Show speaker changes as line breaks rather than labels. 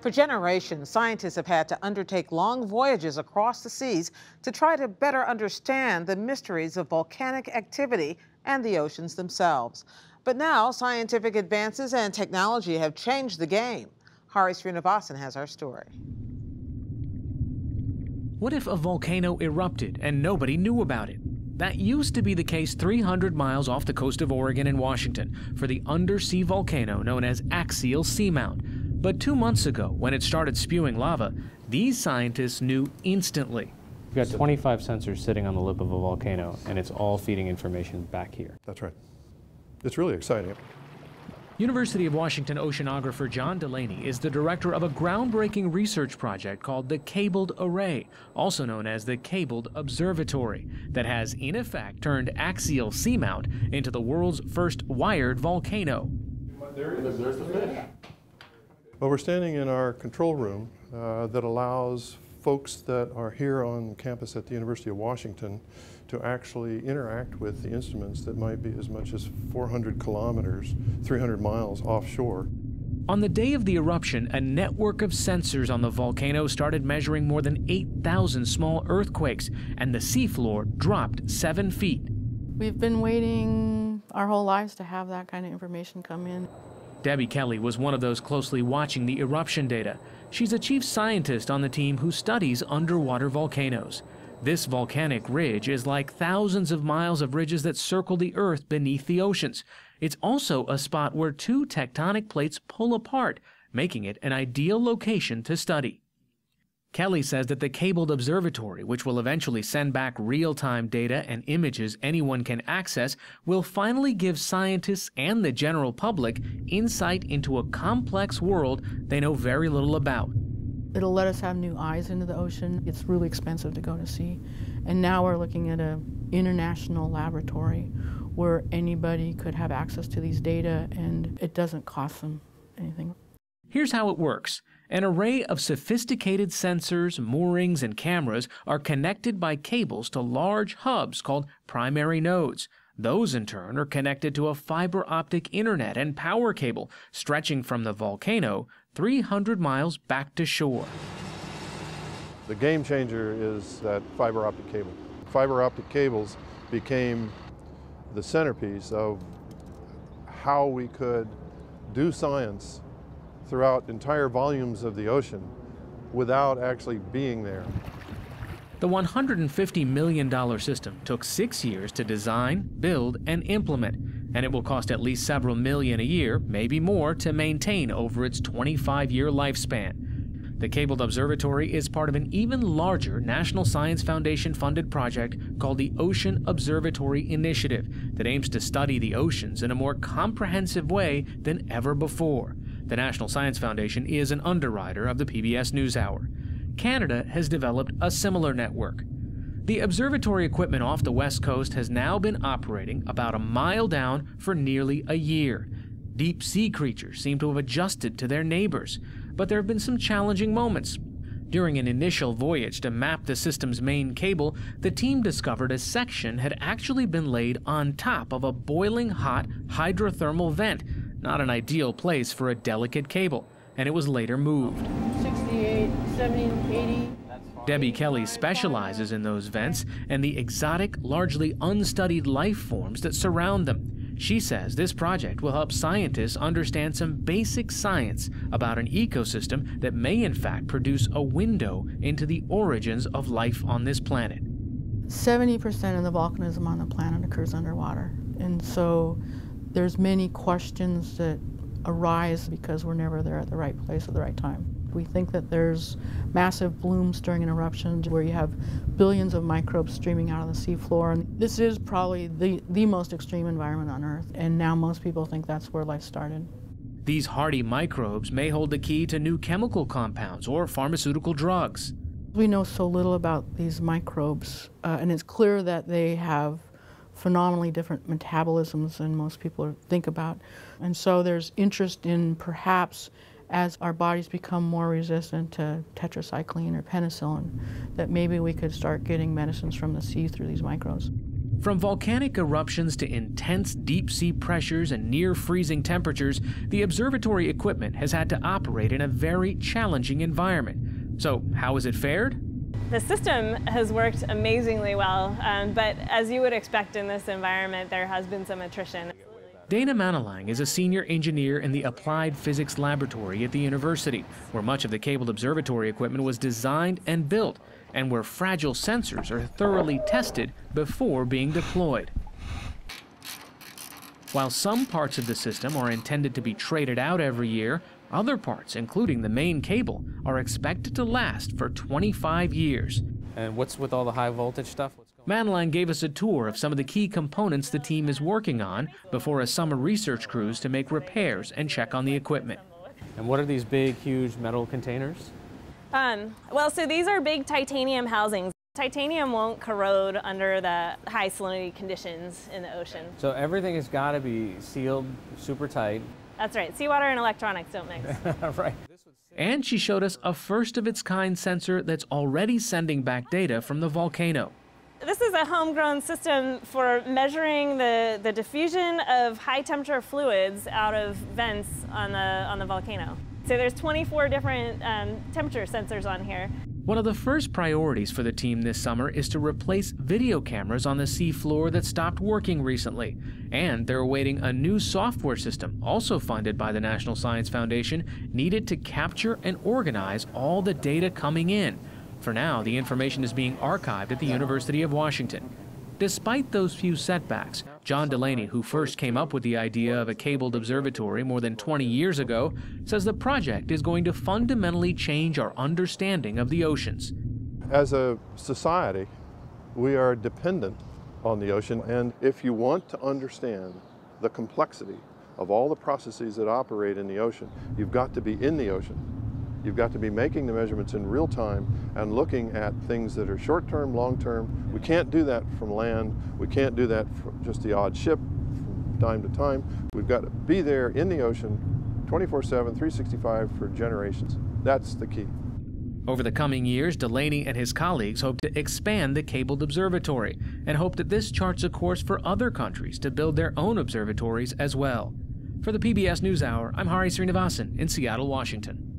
For generations, scientists have had to undertake long voyages across the seas to try to better understand the mysteries of volcanic activity and the oceans themselves. But now, scientific advances and technology have changed the game. Hari Sreenivasan has our story.
What if a volcano erupted and nobody knew about it? That used to be the case 300 miles off the coast of Oregon and Washington for the undersea volcano known as Axial Seamount. But two months ago, when it started spewing lava, these scientists knew instantly.
We've got 25 sensors sitting on the lip of a volcano, and it's all feeding information back here.
That's right. It's really exciting.
University of Washington oceanographer John Delaney is the director of a groundbreaking research project called the Cabled Array, also known as the Cabled Observatory, that has in effect turned axial seamount into the world's first wired volcano.
There it is, there's the fish. Well, we're standing in our control room uh, that allows folks that are here on campus at the University of Washington to actually interact with the instruments that might be as much as 400 kilometers, 300 miles offshore.
On the day of the eruption, a network of sensors on the volcano started measuring more than 8,000 small earthquakes, and the seafloor dropped seven feet.
We've been waiting our whole lives to have that kind of information come in.
Debbie Kelley was one of those closely watching the eruption data. She's a chief scientist on the team who studies underwater volcanoes. This volcanic ridge is like thousands of miles of ridges that circle the Earth beneath the oceans. It's also a spot where two tectonic plates pull apart, making it an ideal location to study. Kelley says that the cabled observatory, which will eventually send back real time data and images anyone can access, will finally give scientists and the general public insight into a complex world they know very little about.
It'll let us have new eyes into the ocean. It's really expensive to go to sea. And now we're looking at an international laboratory where anybody could have access to these data and it doesn't cost them anything.
Here's how it works. An array of sophisticated sensors, moorings, and cameras are connected by cables to large hubs called primary nodes. Those, in turn, are connected to a fiber optic internet and power cable stretching from the volcano 300 miles back to shore.
The game changer is that fiber optic cable. Fiber optic cables became the centerpiece of how we could do science throughout entire volumes of the ocean without actually being there.
The $150 million system took six years to design, build, and implement, and it will cost at least several million a year, maybe more, to maintain over its 25 year lifespan. The Cabled Observatory is part of an even larger National Science Foundation funded project called the Ocean Observatory Initiative that aims to study the oceans in a more comprehensive way than ever before. The National Science Foundation is an underwriter of the PBS NewsHour. Canada has developed a similar network. The observatory equipment off the west coast has now been operating about a mile down for nearly a year. Deep sea creatures seem to have adjusted to their neighbors, but there have been some challenging moments. During an initial voyage to map the system's main cable, the team discovered a section had actually been laid on top of a boiling hot hydrothermal vent not an ideal place for a delicate cable, and it was later moved.
68, 70, 80.
Debbie Kelley specializes in those vents and the exotic, largely unstudied life forms that surround them. She says this project will help scientists understand some basic science about an ecosystem that may in fact produce a window into the origins of life on this planet.
70% of the volcanism on the planet occurs underwater. And so there's many questions that arise because we're never there at the right place at the right time. We think that there's massive blooms during an eruption where you have billions of microbes streaming out of the seafloor. And this is probably the, the most extreme environment on Earth, and now most people think that's where life started.
These hardy microbes may hold the key to new chemical compounds or pharmaceutical drugs.
We know so little about these microbes, uh, and it's clear that they have phenomenally different metabolisms than most people think about. And so there's interest in perhaps as our bodies become more resistant to tetracycline or penicillin, that maybe we could start getting medicines from the sea through these microbes.
From volcanic eruptions to intense deep sea pressures and near freezing temperatures, the observatory equipment has had to operate in a very challenging environment. So, how has it fared?
The system has worked amazingly well, um, but as you would expect in this environment, there has been some attrition.
Dana Manalang is a senior engineer in the Applied Physics Laboratory at the university, where much of the cabled observatory equipment was designed and built, and where fragile sensors are thoroughly tested before being deployed. While some parts of the system are intended to be traded out every year, other parts, including the main cable, are expected to last for 25 years.
And what's with all the high voltage stuff?
Manalang gave us a tour of some of the key components the team is working on before a summer research cruise to make repairs and check on the equipment.
And what are these big, huge metal containers?
Um, well, so these are big titanium housings. Titanium won't corrode under the high salinity conditions in the ocean.
So everything has got to be sealed super tight.
That's right. Seawater and electronics don't mix.
right.
And she showed us a first of its kind sensor that's already sending back data from the volcano.
This is a homegrown system for measuring the, the diffusion of high temperature fluids out of vents on the, on the volcano. So there's 24 different um, temperature sensors on here.
One of the first priorities for the team this summer is to replace video cameras on the seafloor that stopped working recently. And they're awaiting a new software system, also funded by the National Science Foundation, needed to capture and organize all the data coming in. For now, the information is being archived at the University of Washington. Despite those few setbacks, John Delaney, who first came up with the idea of a cabled observatory more than 20 years ago, says the project is going to fundamentally change our understanding of the oceans.
As a society, we are dependent on the ocean, and if you want to understand the complexity of all the processes that operate in the ocean, you've got to be in the ocean. You've got to be making the measurements in real time and looking at things that are short term, long term. We can't do that from land. We can't do that from just the odd ship from time to time. We've got to be there in the ocean 24 7, 365 for generations. That's the key.
Over the coming years, Delaney and his colleagues hope to expand the cabled observatory and hope that this charts a course for other countries to build their own observatories as well. For the PBS NewsHour, I'm Hari Sreenivasan in Seattle, Washington.